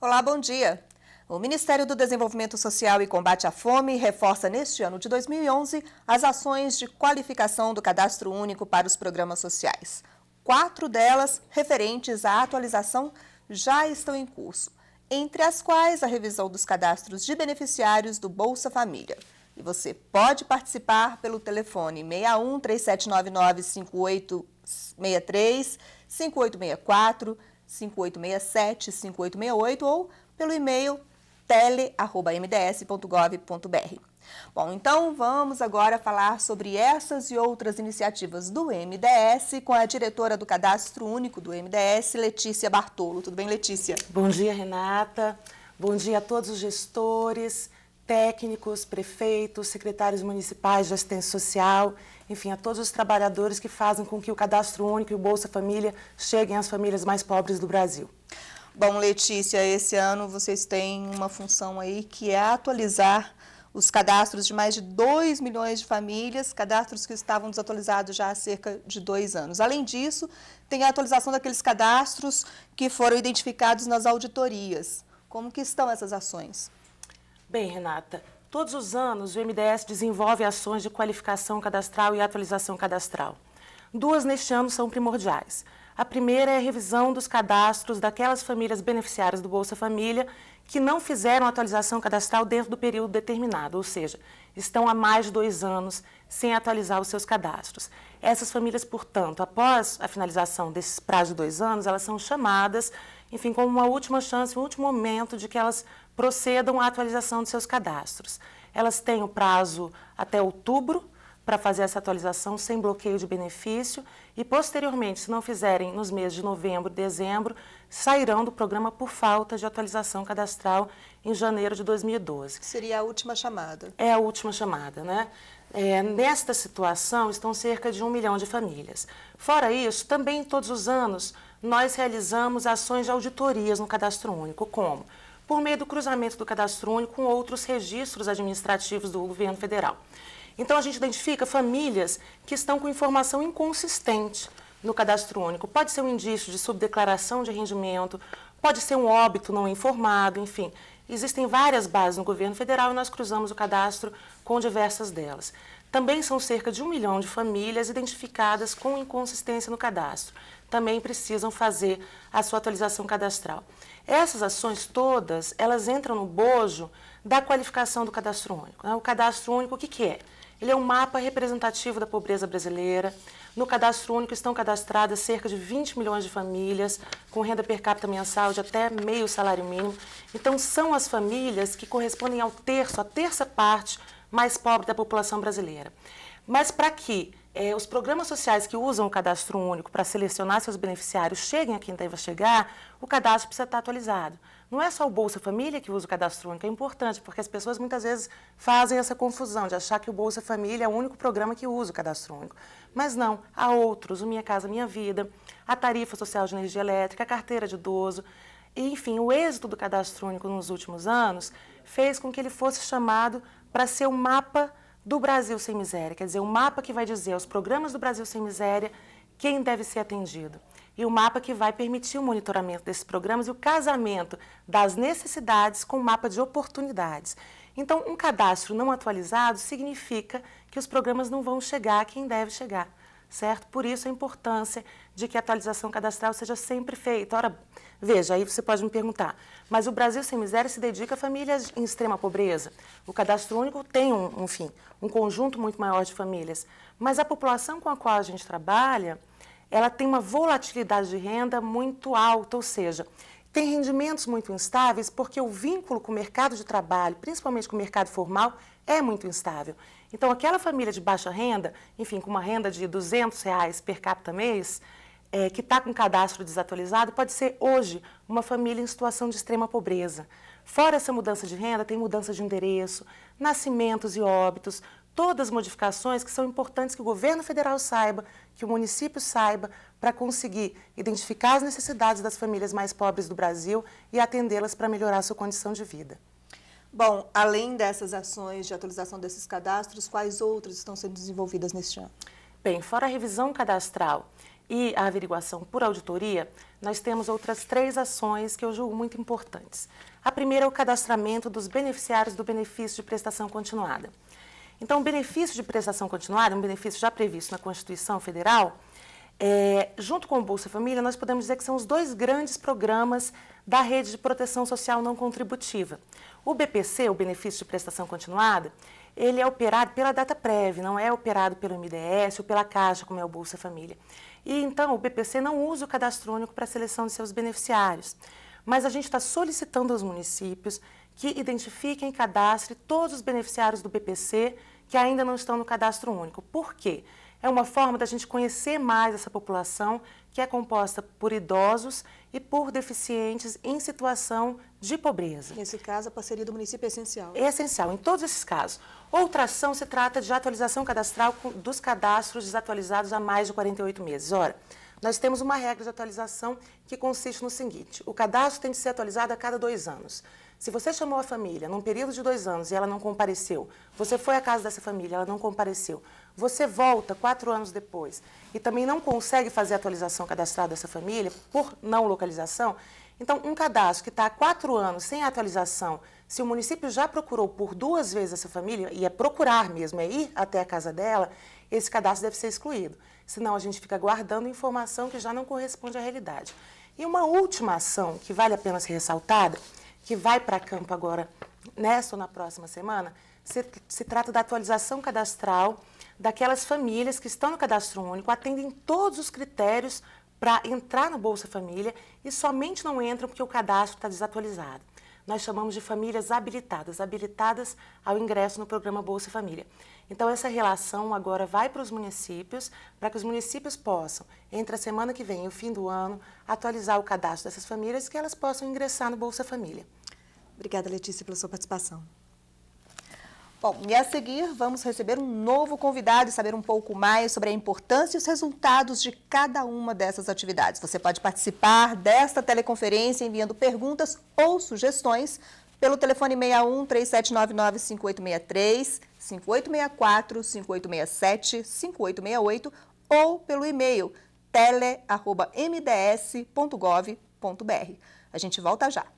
Olá, bom dia. O Ministério do Desenvolvimento Social e Combate à Fome reforça neste ano de 2011 as ações de qualificação do Cadastro Único para os programas sociais. Quatro delas, referentes à atualização, já estão em curso, entre as quais a revisão dos cadastros de beneficiários do Bolsa Família. E você pode participar pelo telefone 61 3799 5863, 5864, 5867, 5868 ou pelo e-mail tele.mds.gov.br. Bom, então vamos agora falar sobre essas e outras iniciativas do MDS com a diretora do Cadastro Único do MDS, Letícia Bartolo. Tudo bem, Letícia? Bom dia, Renata. Bom dia a todos os gestores, técnicos, prefeitos, secretários municipais de assistência social, enfim, a todos os trabalhadores que fazem com que o Cadastro Único e o Bolsa Família cheguem às famílias mais pobres do Brasil. Bom, Letícia, esse ano vocês têm uma função aí que é atualizar os cadastros de mais de 2 milhões de famílias, cadastros que estavam desatualizados já há cerca de dois anos. Além disso, tem a atualização daqueles cadastros que foram identificados nas auditorias. Como que estão essas ações? Bem, Renata, todos os anos o MDS desenvolve ações de qualificação cadastral e atualização cadastral. Duas neste ano são primordiais. A primeira é a revisão dos cadastros daquelas famílias beneficiárias do Bolsa Família que não fizeram atualização cadastral dentro do período determinado, ou seja, estão há mais de dois anos sem atualizar os seus cadastros. Essas famílias, portanto, após a finalização desses prazos de dois anos, elas são chamadas, enfim, como uma última chance, um último momento de que elas procedam à atualização de seus cadastros. Elas têm o prazo até outubro para fazer essa atualização sem bloqueio de benefício e, posteriormente, se não fizerem nos meses de novembro e dezembro, sairão do programa por falta de atualização cadastral em janeiro de 2012. Seria a última chamada. É a última chamada, né? É, nesta situação estão cerca de um milhão de famílias. Fora isso, também todos os anos nós realizamos ações de auditorias no Cadastro Único, como? Por meio do cruzamento do Cadastro Único com outros registros administrativos do governo federal. Então, a gente identifica famílias que estão com informação inconsistente no cadastro único. Pode ser um indício de subdeclaração de rendimento, pode ser um óbito não informado, enfim. Existem várias bases no governo federal e nós cruzamos o cadastro com diversas delas. Também são cerca de um milhão de famílias identificadas com inconsistência no cadastro. Também precisam fazer a sua atualização cadastral. Essas ações todas, elas entram no bojo da qualificação do cadastro único. Né? O cadastro único, o que, que é? Ele é um mapa representativo da pobreza brasileira. No cadastro único estão cadastradas cerca de 20 milhões de famílias com renda per capita mensal de até meio salário mínimo. Então, são as famílias que correspondem ao terço, a terça parte mais pobre da população brasileira. Mas para que eh, os programas sociais que usam o cadastro único para selecionar seus beneficiários cheguem a quem deve chegar, o cadastro precisa estar atualizado. Não é só o Bolsa Família que usa o cadastro único, é importante, porque as pessoas muitas vezes fazem essa confusão de achar que o Bolsa Família é o único programa que usa o cadastro único. Mas não, há outros, o Minha Casa Minha Vida, a Tarifa Social de Energia Elétrica, a Carteira de Idoso. Enfim, o êxito do cadastro único nos últimos anos fez com que ele fosse chamado para ser o mapa do Brasil Sem Miséria, quer dizer, o mapa que vai dizer aos programas do Brasil Sem Miséria quem deve ser atendido e o mapa que vai permitir o monitoramento desses programas e o casamento das necessidades com o mapa de oportunidades. Então, um cadastro não atualizado significa que os programas não vão chegar a quem deve chegar, certo? Por isso a importância de que a atualização cadastral seja sempre feita. Ora, veja, aí você pode me perguntar, mas o Brasil Sem Miséria se dedica a famílias em extrema pobreza. O cadastro único tem, um, enfim, um conjunto muito maior de famílias, mas a população com a qual a gente trabalha ela tem uma volatilidade de renda muito alta, ou seja, tem rendimentos muito instáveis porque o vínculo com o mercado de trabalho, principalmente com o mercado formal, é muito instável. Então, aquela família de baixa renda, enfim, com uma renda de 200 reais per capita mês, é, que está com cadastro desatualizado, pode ser hoje uma família em situação de extrema pobreza. Fora essa mudança de renda, tem mudança de endereço, nascimentos e óbitos, todas as modificações que são importantes que o governo federal saiba, que o município saiba, para conseguir identificar as necessidades das famílias mais pobres do Brasil e atendê-las para melhorar a sua condição de vida. Bom, além dessas ações de atualização desses cadastros, quais outras estão sendo desenvolvidas neste ano? Bem, fora a revisão cadastral e a averiguação por auditoria, nós temos outras três ações que eu julgo muito importantes. A primeira é o cadastramento dos beneficiários do benefício de prestação continuada. Então, o benefício de prestação continuada, um benefício já previsto na Constituição Federal, é, junto com o Bolsa Família, nós podemos dizer que são os dois grandes programas da rede de proteção social não contributiva. O BPC, o Benefício de Prestação Continuada, ele é operado pela DataPrev, não é operado pelo MDS ou pela Caixa, como é o Bolsa Família. E então o BPC não usa o cadastro único para a seleção de seus beneficiários. Mas a gente está solicitando aos municípios que identifiquem e cadastrem todos os beneficiários do BPC que ainda não estão no cadastro único. Por quê? É uma forma da gente conhecer mais essa população que é composta por idosos e por deficientes em situação de pobreza. Nesse caso, a parceria do município é essencial. É essencial, em todos esses casos. Outra ação se trata de atualização cadastral dos cadastros desatualizados há mais de 48 meses. Ora, nós temos uma regra de atualização que consiste no seguinte: o cadastro tem de ser atualizado a cada dois anos. Se você chamou a família num período de dois anos e ela não compareceu, você foi à casa dessa família, ela não compareceu, você volta quatro anos depois e também não consegue fazer a atualização cadastral dessa família por não localização, então um cadastro que está há quatro anos sem atualização, se o município já procurou por duas vezes essa família, e é procurar mesmo, é ir até a casa dela, esse cadastro deve ser excluído. Senão a gente fica guardando informação que já não corresponde à realidade. E uma última ação que vale a pena ser ressaltada que vai para campo agora, nesta ou na próxima semana, se, se trata da atualização cadastral daquelas famílias que estão no cadastro único, atendem todos os critérios para entrar no Bolsa Família e somente não entram porque o cadastro está desatualizado. Nós chamamos de famílias habilitadas, habilitadas ao ingresso no programa Bolsa Família. Então, essa relação agora vai para os municípios, para que os municípios possam, entre a semana que vem e o fim do ano, atualizar o cadastro dessas famílias e que elas possam ingressar no Bolsa Família. Obrigada, Letícia, pela sua participação. Bom, e a seguir vamos receber um novo convidado e saber um pouco mais sobre a importância e os resultados de cada uma dessas atividades. Você pode participar desta teleconferência enviando perguntas ou sugestões pelo telefone 61 3799 5863, 5864, 5867, 5868 ou pelo e-mail tele.mds.gov.br. A gente volta já.